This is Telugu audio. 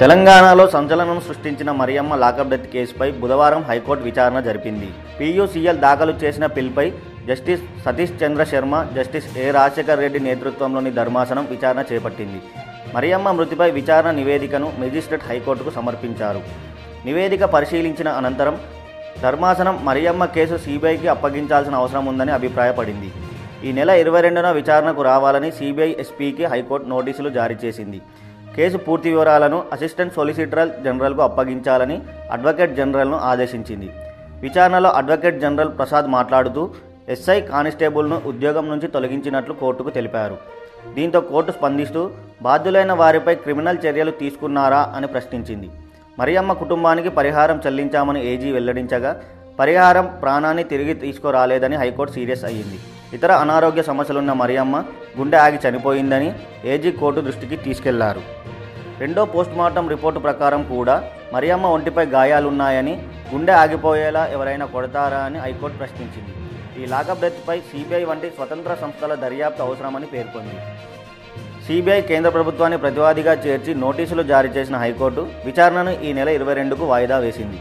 తెలంగాణలో సంచలనం సృష్టించిన మరియమ్మ లాకప్ డెత్ కేసుపై బుధవారం హైకోర్టు విచారణ జరిపింది. పీయూసీఎల్ దాఖలు చేసిన పిల్పై justice Satish Chandra Sharma justice A Rajasekhar Reddy నేతృత్వంలోని ధర్మాసనం విచారణ చేపట్టింది. మరియమ్మ మృతిపై విచారణ నివేదికను మెజిస్ట్రేట్ హైకోర్టుకు సమర్పించారు. నివేదిక పరిశీలించిన అనంతరం ధర్మాసనం మరియమ్మ కేసు సిబిఐకి అప్పగించాల్సిన అవసరం ఉందని అభిప్రాయపడింది. ఈ నెల ఇరవై రెండున విచారణకు రావాలని సిబిఐ ఎస్పీకి హైకోర్టు నోటీసులు జారీ చేసింది. కేసు పూర్తి వివరాలను అసిస్టెంట్ సొలిసిటర్ జనరల్కు అప్పగించాలని అడ్వకేట్ జనరల్ను ఆదేశించింది. విచారణలో అడ్వకేట్ జనరల్ ప్రసాద్ మాట్లాడుతూ ఎస్ఐ కానిస్టేబుల్ను ఉద్యోగం నుంచి తొలగించినట్లు కోర్టుకు తెలిపారు. దీంతో కోర్టు స్పందిస్తూ బాధ్యులైన వారిపై క్రిమినల్ చర్యలు తీసుకున్నారా అని ప్రశ్నించింది. మరియమ్మ కుటుంబానికి పరిహారం చెల్లించామని ఏజీ వెల్లడించగా పరిహారం ప్రాణాన్ని తిరిగి తీసుకురాలేదని హైకోర్టు సీరియస్ అయ్యింది. ఇతర అనారోగ్య సమస్యలున్న మరియమ్మ గుండె ఆగి చనిపోయిందని ఏజీ కోర్టు దృష్టికి తీసుకెళ్ళారు. రెండో పోస్టుమార్టం రిపోర్టు ప్రకారం కూడా మరియమ్మ ఒంటిపై గాయాలున్నాయని గుండె ఆగిపోయేలా ఎవరైనా కొడతారా అని హైకోర్టు ప్రశ్నించింది. ఈ లాకప్ డెత్పై సిబిఐ వంటి స్వతంత్ర సంస్థల దర్యాప్తు అవసరమని పేర్కొంది. సిబిఐ కేంద్ర ప్రభుత్వాన్ని ప్రతివాదిగా చేర్చి నోటీసులు జారీ చేసిన హైకోర్టు విచారణను ఈ నెల ఇరవై రెండుకు వాయిదా వేసింది.